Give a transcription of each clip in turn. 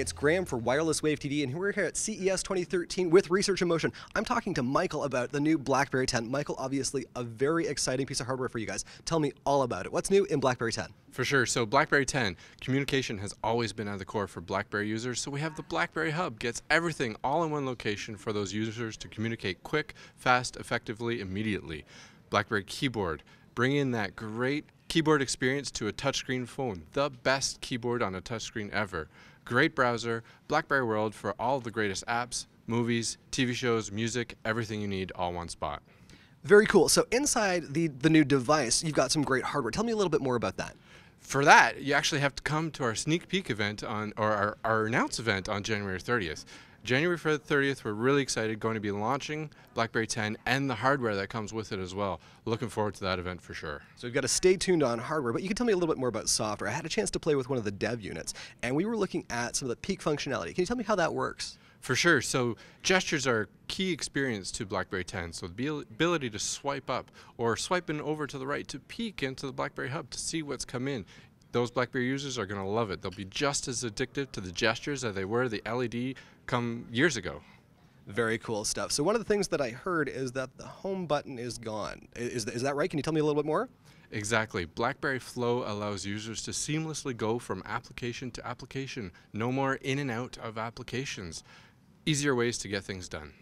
it's Graham for Wireless Wave TV, and we're here at CES 2013 with Research in Motion. I'm talking to Michael about the new BlackBerry 10. Michael, obviously, a very exciting piece of hardware for you guys. Tell me all about it. What's new in BlackBerry 10? For sure. So BlackBerry 10, communication has always been at the core for BlackBerry users. So we have the BlackBerry Hub, gets everything all in one location for those users to communicate quick, fast, effectively, immediately. BlackBerry Keyboard, bring in that great keyboard experience to a touchscreen phone. The best keyboard on a touchscreen ever. Great browser, BlackBerry World for all the greatest apps, movies, TV shows, music, everything you need, all one spot. Very cool. So inside the, the new device, you've got some great hardware. Tell me a little bit more about that. For that, you actually have to come to our sneak peek event on, or our, our announce event on January 30th. January 30th, we're really excited, going to be launching BlackBerry 10 and the hardware that comes with it as well. Looking forward to that event for sure. So we've got to stay tuned on hardware, but you can tell me a little bit more about software. I had a chance to play with one of the dev units, and we were looking at some of the peek functionality. Can you tell me how that works? For sure. So gestures are a key experience to BlackBerry 10. So the ability to swipe up or swiping over to the right to peek into the BlackBerry Hub to see what's come in those BlackBerry users are going to love it. They'll be just as addicted to the gestures as they were the LED come years ago. Very cool stuff. So one of the things that I heard is that the home button is gone. Is, is that right? Can you tell me a little bit more? Exactly. BlackBerry Flow allows users to seamlessly go from application to application. No more in and out of applications. Easier ways to get things done.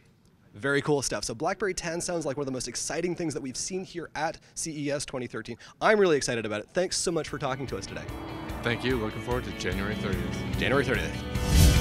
Very cool stuff. So BlackBerry 10 sounds like one of the most exciting things that we've seen here at CES 2013. I'm really excited about it. Thanks so much for talking to us today. Thank you. Looking forward to January 30th. January 30th.